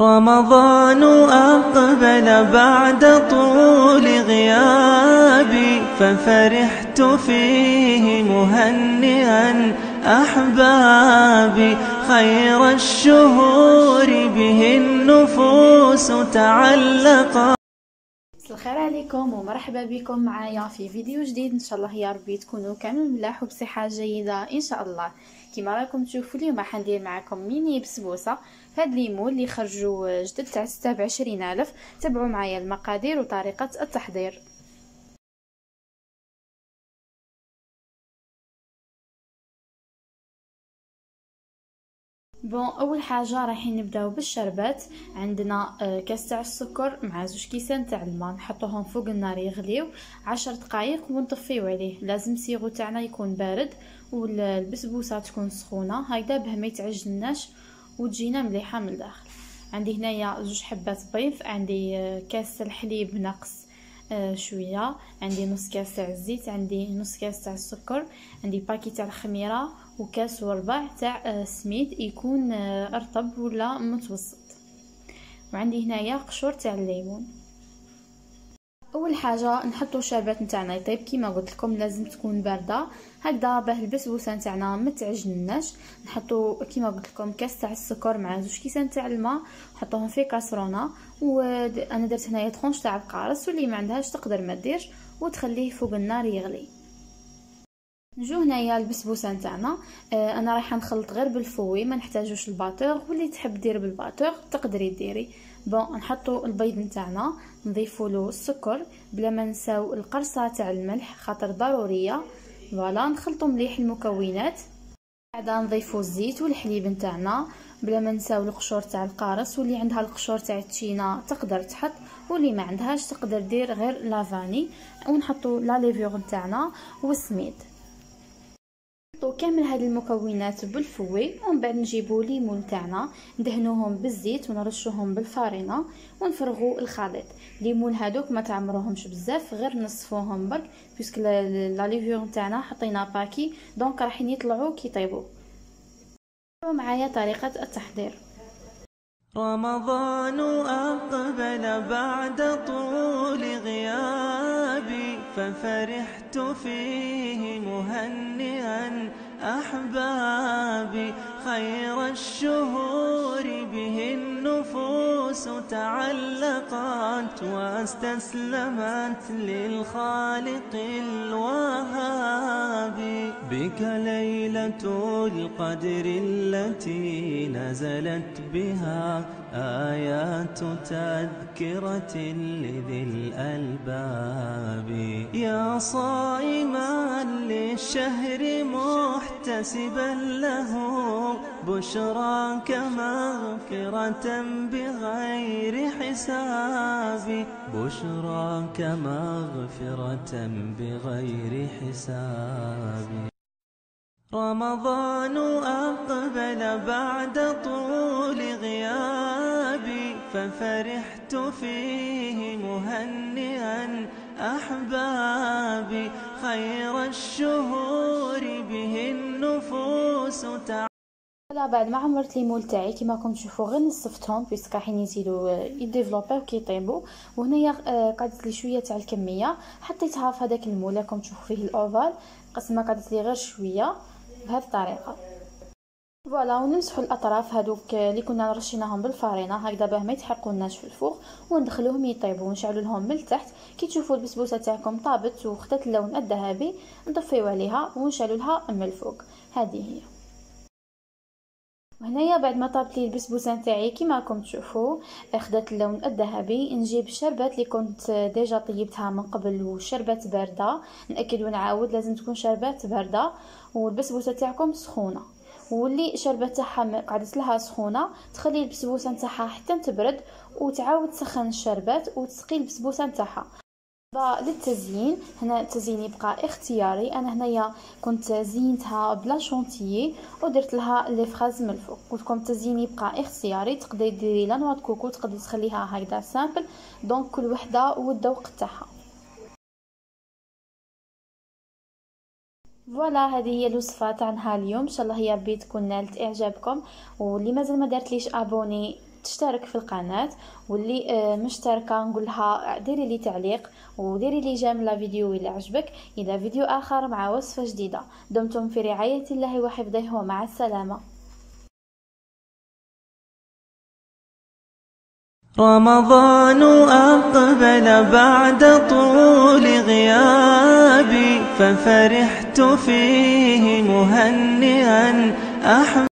رمضان أقبل بعد طول غيابي ففرحت فيه مهنئا أحبابي. خير الشهور به النفوس تعلقا الخير عليكم ومرحبا بكم معايا في فيديو جديد. إن شاء الله يا ربي تكونوا كامل ملاح وبصحه جيدة. إن شاء الله كما راكم تشوفوا اليوم راح ندير معكم ميني بسبوسة هاد les moules اللي خرجوا جدد تاع 26000 تابعوا معايا المقادير وطريقة التحضير. bon أول حاجة رايحين نبداو بالشربات. عندنا كاس تاع السكر مع زوج كيسان تاع الماء. نحطوهم فوق النار يغليو عشر دقائق ونطفيو عليه. لازم السيغو تاعنا يكون بارد والبسبوسة تكون سخونة. هكذا باه ما يتعجنناش وتجينا مليحة من الداخل. عندي هنايا زوج حبات بيض عندي كاس الحليب ناقص شوية. عندي نص كاس تاع الزيت عندي نص كاس تاع السكر عندي باكي تاع الخميرة وكاس وربع تاع سميد يكون رطب ولا متوسط. وعندي هنايا قشور تاع الليمون. أول حاجة نحطو الشربات نتاعنا يطيب كيما قلت لكم لازم تكون باردة. هكذا باه البسبوسه نتاعنا ما تعجنناش نحطو كيما قلت لكم كاس تاع السكر مع زوج كيسان تاع الماء. نحطوهم في كاسرونة. وأنا درت هنايا tranche تاع القارص واللي ما عندهاش تقدر ما ديرش وتخليه فوق النار يغلي. نجو هنايا البسبوسه نتاعنا. آه أنا رايحة نخلط غير بال fouet ما نحتاجوش ال batteur. واللي تحب دير بال batteur تقدري ديري. bon نحطو البيض نتاعنا نضيفو له السكر. بلا ما نساو القرصة تاع الملح خاطر ضرورية. voilà نخلطو مليح المكونات. بعدا نضيفو الزيت والحليب نتاعنا. بلا ما نساو القشور تاع القارص واللي عندها القشور تاع التشينا تقدر تحط. واللي ما عندهاش تقدر دير غير la vanille. ونحطو la levure نتاعنا والسميد. نحطو كامل هاد المكونات بال fouet ومن بعد نجيبو les moules تاعنا ندهنوهم بالزيت ونرشوهم بالفارينه ونفرغو الخليط. les moules هادوك ما تعمروهمش بزاف غير نصفوهم برك puisque la levure تاعنا حطينا paquet donc راح يطلعوا كي يطيبوا معايا طريقة التحضير. رمضان أقبل بعد طول ففرحت فيه مهنئا أحبابي خير الشهور به النفوس تعلقت واستسلمت للخالق الوهاب. بك ليلة القدر التي نزلت بها آيات تذكرة لذي الألباب. صائما للشهر محتسبا له بشراك مغفرة بغير حساب. بشراك مغفرة بغير حساب. رمضان أقبل بعد طول غيابي ففرحت فيه مهنئا أحبابي خير الشهور به النفوس تعالى. لا بعد ما عمرت les moules تاعي كيما راكم تشوفوا غير نصفتهم parce que رايحين يزيدوا يديفلوبيو كيطيبوا وهنايا قعدت لي شوية تاع الكميه حطيتها في هذاك ال moule راكم تشوفوا فيه ال ovale قسمه قعدت لي غير شوية بهذه الطريقة voilà ونمسحوا الأطراف هذوك اللي كنا رشيناهم بالفارينه هكذا باه ما يتحرقوناش في ال four وندخلوهم يطيبوا ونشعلوا لهم من التحت. كي تشوفوا البسبوسة تاعكم طابت وخدت اللون الذهبي نطفيو عليها ونشعلوا لها من الفوق. هذه هي. وهنايا بعد ما طابت لي البسبوسة نتاعي كيما راكم تشوفوا اخذت اللون الذهبي. نجيب الشربات اللي كنت ديجا طيبتها من قبل وشربات باردة. نأكد ونعاود لازم تكون شربات باردة. والبسبوسة تاعكم سخونة. واللي شربت تاعها قعدت لها سخونه تخلي البسبوسه نتاعها حتى تبرد وتعاود تسخن الشربات وتسقي البسبوسه نتاعها. للتزيين هنا التزيين يبقى اختياري. أنا هنايا كنت زينتها ب la chantilly ودرت لها les fraises من الفوق. قلت لكم التزيين يبقى اختياري تقدري ديري la noix de coco تقدري تخليها هكذا simple donc كل وحدة والذوق تاعها voilà هذه هي الوصفة تاع نهار اليوم. إن شاء الله يا ربي تكون نالت إعجابكم. واللي مازال ما دارتليش abonné تشترك في القناة. واللي آه، مشتركة نقول لها ديري لي تعليق وديري لي جيم لا فيديو إلى عجبك. إلى فيديو آخر مع وصفة جديدة. دمتم في رعاية الله وحفظه ومع السلامة. رمضان أقبل بعد طول غيابي ففرحت فيه مهنئا أحمد